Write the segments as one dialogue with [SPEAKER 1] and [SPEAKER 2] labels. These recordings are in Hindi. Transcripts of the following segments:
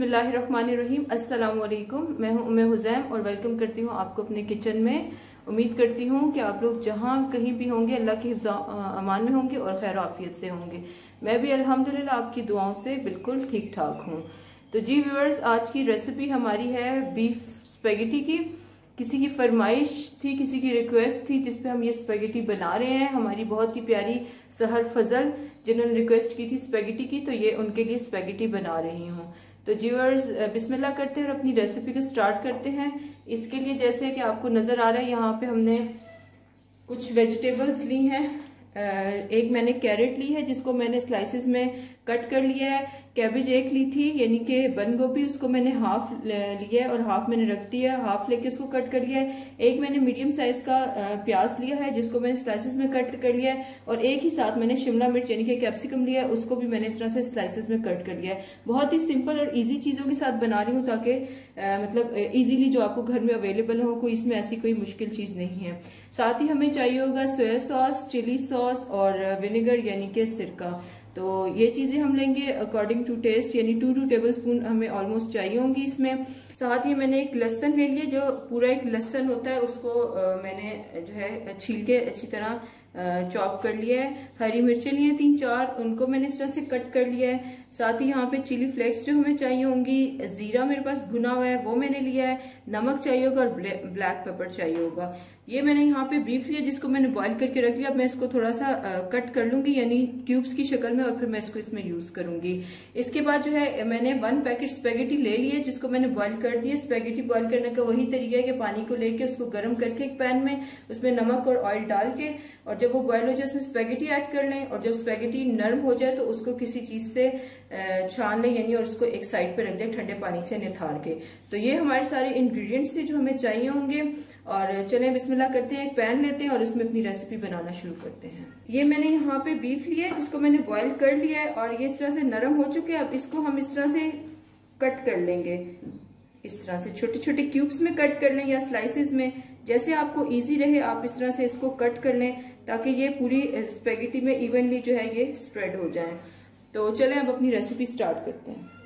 [SPEAKER 1] बसमीम अस्सलाम मैं हूँ उम्मे हुजैम और वेलकम करती हूँ आपको अपने किचन में। उम्मीद करती हूँ कि आप लोग जहाँ कहीं भी होंगे, अल्लाह के अमान में होंगे और खैर आफियत से होंगे। मैं भी अल्हम्दुलिल्लाह आपकी दुआओं से बिल्कुल ठीक ठाक हूँ। तो जी व्यूअर्स, आज की रेसिपी हमारी है बीफ स्पेगेटी की। किसी की फरमाइश थी, किसी की रिक्वेस्ट थी जिसपे हम ये स्पेगेटी बना रहे हैं, हमारी बहुत ही प्यारी सहर फजल, जिन्होंने रिक्वेस्ट की थी स्पेगेटी की तो ये उनके लिए स्पेगेटी बना रही हूँ। तो जीवर्स बिस्मिल्लाह करते हैं और अपनी रेसिपी को स्टार्ट करते हैं। इसके लिए जैसे कि आपको नज़र आ रहा है, यहाँ पे हमने कुछ वेजिटेबल्स ली हैं। एक मैंने कैरेट ली है, जिसको मैंने स्लाइसिस में कट कर लिया है, कैबेज एक ली थी, यानी कि बंद गोभी, उसको मैंने हाफ़ लिया है और हाफ़ मैंने रख दिया है हाफ़ लेके उसको कट कर लिया है। एक मैंने मीडियम साइज़ का प्याज लिया है, जिसको मैंने स्लाइसिस में कट कर लिया है, और एक ही साथ मैंने शिमला मिर्च, यानी कि कैप्सिकम लिया है, उसको भी मैंने इस तरह से स्लाइसिस में कट कर लिया है। बहुत ही सिंपल और ईजी चीज़ों के साथ बना रही हूँ ताकि मतलब इजीली जो आपको घर में अवेलेबल हो, कोई इसमें ऐसी कोई मुश्किल चीज़ नहीं है। साथ ही हमें चाहिए होगा सोया सॉस चिली सॉस और विनेगर यानी कि सिरका। तो ये चीज़ें हम लेंगे अकॉर्डिंग टू टेस्ट यानी टू टू टेबल स्पून हमें ऑलमोस्ट चाहिए होंगी इसमें। साथ ही मैंने एक लहसन ले लिया, जो पूरा एक लहसन होता है, उसको मैंने जो है, छील के अच्छी तरह चॉप कर लिया है। हरी मिर्चें लिए तीन चार, उनको मैंने इस तरह से कट कर लिया है। साथ ही यहाँ पे चिली फ्लेक्स जो हमें चाहिए होंगी, जीरा मेरे पास भुना हुआ है, वो मैंने लिया है। नमक चाहिए होगा और ब्लैक पेपर चाहिए होगा। ये मैंने यहाँ पे बीफ लिया जिसको मैंने बॉईल करके रख लिया। अब मैं इसको थोड़ा सा आ, कट कर लूँगी यानी क्यूब्स की शक्ल में और फिर मैं इसको इसमें यूज़ करूँगी। इसके बाद जो है मैंने वन पैकेट स्पेगेटी ले लिया जिसको मैंने बॉईल कर दिया। स्पेगेटी बॉईल करने का वही तरीका है कि पानी को लेके उसको गर्म करके एक पैन में उसमें नमक और ऑयल डाल के और जब वो बॉयल हो जाए उसमें स्पेगेटी ऐड कर लें। और जब स्पेगेटी नरम हो जाए तो उसको किसी चीज़ से छान लें यानी और उसको एक साइड पे रख दें ठंडे पानी से निथार के। तो ये हमारे सारे इंग्रेडिएंट्स थे जो हमें चाहिए होंगे। और चले, बिस्मिल्लाह करते हैं, एक पैन लेते हैं और इसमें अपनी रेसिपी बनाना शुरू करते हैं। ये मैंने यहाँ पे बीफ लिया है, जिसको मैंने बॉईल कर लिया है और ये इस तरह से नरम हो चुके हैं। अब इसको हम इस तरह से कट कर लेंगे। इस तरह से छोटे छोटे क्यूब्स में कट कर लें या स्लाइसिस में। जैसे आपको इजी रहे, आप इस तरह से इसको कट कर लें, ताकि ये पूरी स्पेगेटी में इवनली जो है, ये स्प्रेड हो जाए। तो चलें, अब अपनी रेसिपी स्टार्ट करते हैं।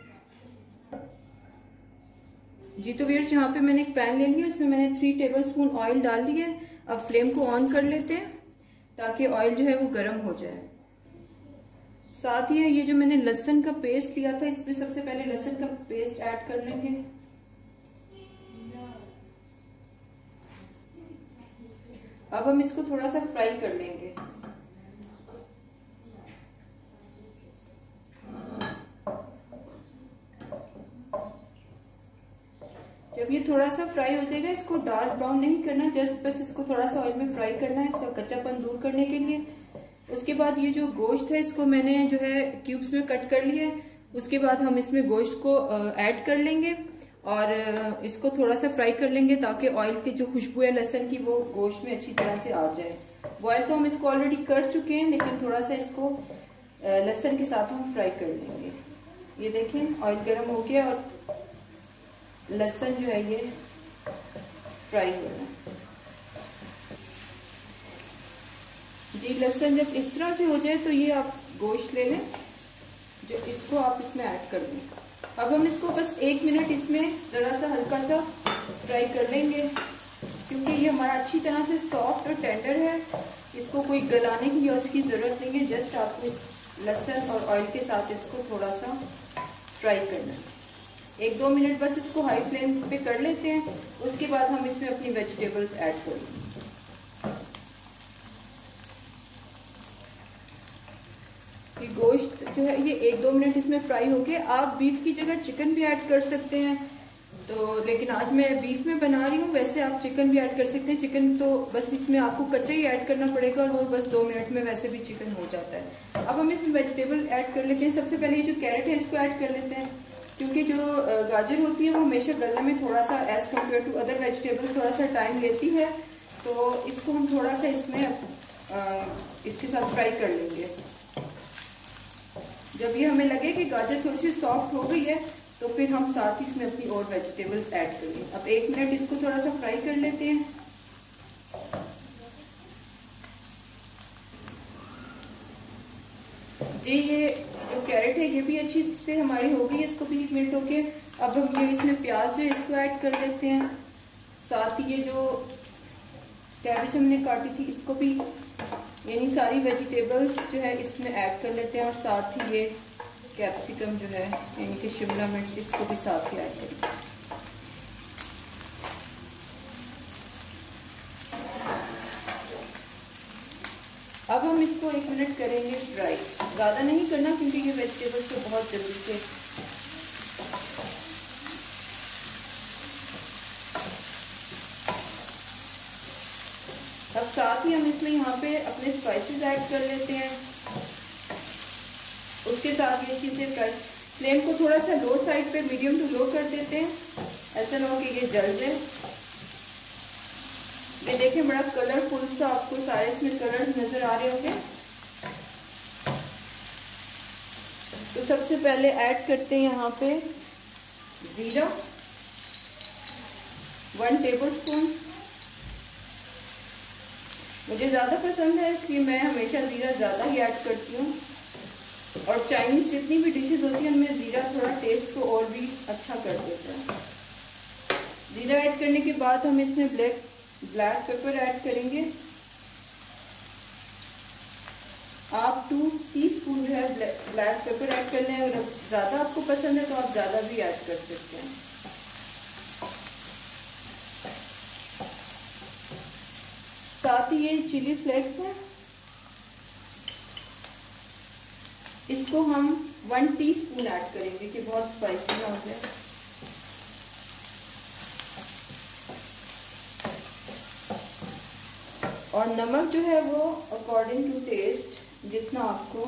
[SPEAKER 1] जी तो वीर्स यहाँ पे मैंने एक पैन ले लिया उसमें मैंने थ्री टेबल स्पून ऑयल डाल दिया अब फ्लेम को ऑन कर लेते हैं, ताकि ऑयल जो है वो गर्म हो जाए। साथ ही ये जो मैंने लहसन का पेस्ट लिया था, इसमें सबसे पहले लहसन का पेस्ट ऐड कर लेंगे। अब हम इसको थोड़ा सा फ्राई कर लेंगे। जब ये थोड़ा सा फ्राई हो जाएगा, इसको डार्क ब्राउन नहीं करना जस्ट बस इसको थोड़ा सा ऑयल में फ्राई करना है, इसका कच्चापन दूर करने के लिए। उसके बाद ये जो गोश्त है, इसको मैंने जो है क्यूब्स में कट कर लिया है। उसके बाद हम इसमें गोश्त को ऐड कर लेंगे और इसको थोड़ा सा फ्राई कर लेंगे ताकि ऑयल की जो खुशबू है लहसन की वो गोश्त में अच्छी तरह से आ जाए। बॉयल तो हम इसको ऑलरेडी कर चुके हैं, लेकिन थोड़ा सा इसको लहसन के साथ हम फ्राई कर लेंगे। ये देखें ऑयल गर्म हो गया और लहसन जो है ये फ्राई करना जी, लहसन जब इस तरह से हो जाए तो ये आप गोश्त ले लें, जो इसको आप इसमें ऐड कर दें। अब हम इसको बस एक मिनट इसमें ज़रा सा हल्का सा फ्राई कर लेंगे, क्योंकि ये हमारा अच्छी तरह से सॉफ्ट और टेंडर है। इसको कोई गलाने की या उसकी ज़रूरत नहीं है जस्ट आपको इस लहसन और ऑयल के साथ इसको थोड़ा सा फ्राई करना। है एक दो मिनट बस इसको हाई फ्लेम पे कर लेते हैं, उसके बाद हम इसमें अपनी वेजिटेबल्स ऐड करेंगे। ये गोश्त जो है, ये एक दो मिनट इसमें फ्राई हो गए। आप बीफ की जगह चिकन भी ऐड कर सकते हैं। तो लेकिन आज मैं बीफ में बना रही हूँ, वैसे आप चिकन भी ऐड कर सकते हैं। चिकन तो बस इसमें आपको कच्चा ही ऐड करना पड़ेगा और वो बस दो मिनट में वैसे भी चिकन हो जाता है। अब हम इसमें वेजिटेबल ऐड कर लेते हैं। सबसे पहले ये जो कैरेट है, इसको ऐड कर लेते हैं। क्योंकि जो गाजर होती है, वो हमेशा गलने में थोड़ा सा as compare to other vegetable थोड़ा सा टाइम लेती है। तो इसको हम थोड़ा सा इसमें इसके साथ फ्राई कर लेंगे। जब ये हमें लगे कि गाजर थोड़ी सी सॉफ्ट हो गई है तो फिर हम साथ ही इसमें अपनी और वेजिटेबल्स ऐड करेंगे। अब एक मिनट इसको थोड़ा सा फ्राई कर लेते हैं। जी, ये जो कैरेट है ये भी अच्छी से हमारी हो गई इसको भी मिनट होके अब हम ये इसमें प्याज जो इसको ऐड कर लेते हैं। साथ ही ये जो कैबेज हमने काटी थी, इसको भी, यानी सारी वेजिटेबल्स जो है, इसमें ऐड कर लेते हैं। और साथ ही ये कैप्सिकम जो है, यानी कि शिमला मिर्च, इसको भी साथ ही ऐड करेंगे। अब हम इसको एक मिनट करेंगे फ्राई ज़्यादा नहीं करना, क्योंकि ये वेजिटेबल्स तो बहुत जल्दी से अब साथ ही हम इसमें यहाँ पे अपने स्पाइसेस ऐड कर लेते हैं। उसके साथ ये चीज़ें फ्राई फ्लेम को थोड़ा सा लो साइड पे मीडियम टू लो कर देते हैं। ऐसा ना हो कि ये जल जाए। ये देखें, बड़ा कलरफुल सा आपको सारे इसमें कलर्स नज़र आ रहे होंगे। सबसे पहले ऐड करते हैं यहाँ पे जीरा वन टेबल स्पून मुझे ज़्यादा पसंद है इसलिए मैं हमेशा ज़ीरा ज़्यादा ही ऐड करती हूँ। और चाइनीज़ जितनी भी डिशेस होती हैं, उनमें ज़ीरा थोड़ा टेस्ट को और भी अच्छा कर देता है। ज़ीरा ऐड करने के बाद हम इसमें ब्लैक ब्लैक पेपर ऐड करेंगे। आप टू टी स्पून जो है ब्लैक पेपर ऐड कर लें, अगर ज़्यादा आपको पसंद है तो आप ज़्यादा भी ऐड कर सकते हैं। साथ ही ये चिली फ्लेक्स है। इसको हम वन टीस्पून ऐड करेंगे कि बहुत स्पाइसी ना हो जाए। और नमक जो है वो अकॉर्डिंग टू टेस्ट जितना आपको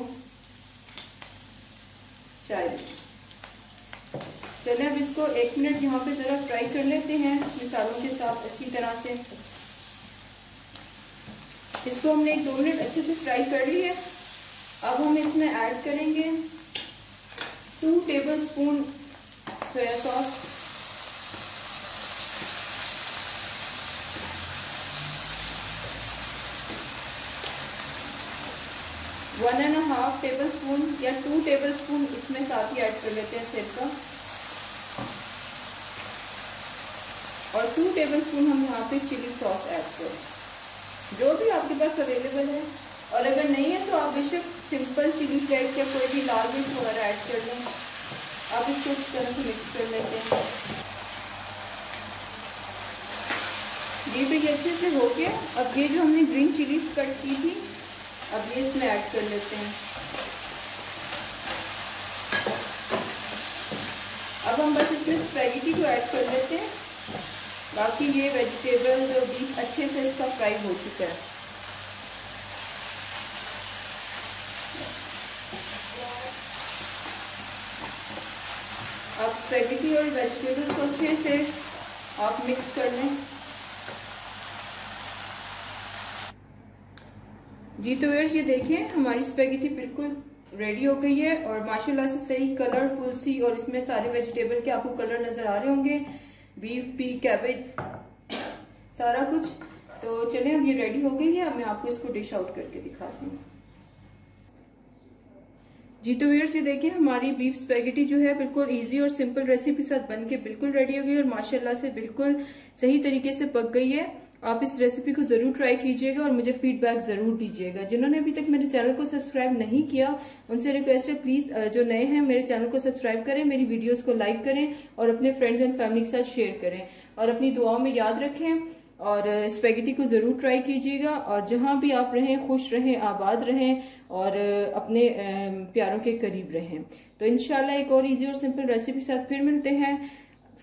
[SPEAKER 1] चाहिए। चले अब इसको एक मिनट यहाँ पे ज़रा फ्राई कर लेते हैं। मिसालों के साथ अच्छी तरह से। इसको हमने एक दो मिनट अच्छे से फ्राई कर ली है। अब हम इसमें ऐड करेंगे two tablespoon soya sauce one and half tablespoon या टू टेबल स्पून इसमें साथ ही ऐड कर लेते हैं सेब का। और टू टेबल स्पून हम यहाँ पे चिली सॉस ऐड करें। जो भी आपके पास अवेलेबल है। और अगर नहीं है तो आप बेशक सिंपल चिली फ्लेक्स या कोई भी लाल मिर्च वगैरह ऐड कर लें। आप इसको इस तरह से मिक्स कर लेते हैं। ये भी अच्छे से हो गया। अब ये जो हमने ग्रीन चिलीज कट की थी अब ये इसमें ऐड कर लेते हैं। अब हम बस इसमें स्पैगेटी को ऐड कर लेते हैं। बाकी ये वेजिटेबल्स और बीफ अच्छे से इसका फ्राई हो चुका है। अब स्पैगेटी और वेजिटेबल्स को अच्छे से आप मिक्स कर लें। जी तो वेयर्स ये देखिए हमारी स्पेगेटी बिल्कुल रेडी हो गई है और माशाल्लाह से सही कलरफुल सी और इसमें सारे वेजिटेबल के आपको कलर नज़र आ रहे होंगे। बीफ पी कैबेज सारा कुछ। तो चलें, अब ये रेडी हो गई है। अब मैं आपको इसको डिश आउट करके दिखाती हूँ। जी तो वीर्स ये देखिए हमारी बीफ स्पेगेटी जो है बिल्कुल इजी और सिंपल रेसिपी के साथ बन के बिल्कुल रेडी हो गई और माशाल्लाह से बिल्कुल सही तरीके से पक गई है। आप इस रेसिपी को ज़रूर ट्राई कीजिएगा और मुझे फीडबैक ज़रूर दीजिएगा। जिन्होंने अभी तक मेरे चैनल को सब्सक्राइब नहीं किया, उनसे रिक्वेस्ट है प्लीज़ जो नए हैं, मेरे चैनल को सब्सक्राइब करें, मेरी वीडियोस को लाइक करें और अपने फ्रेंड्स एंड फैमिली के साथ शेयर करें। और अपनी दुआओं में याद रखें और स्पेगेटी को ज़रूर ट्राई कीजिएगा। और जहाँ भी आप रहें, खुश रहें, आबाद रहें और अपने प्यारों के करीब रहें। तो इनशाला एक और इजी और सिंपल रेसिपी के साथ फिर मिलते हैं।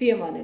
[SPEAKER 1] फ़ी अमान